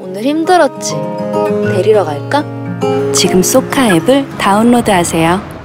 오늘 힘들었지? 데리러 갈까? 지금 소카 앱을 다운로드하세요.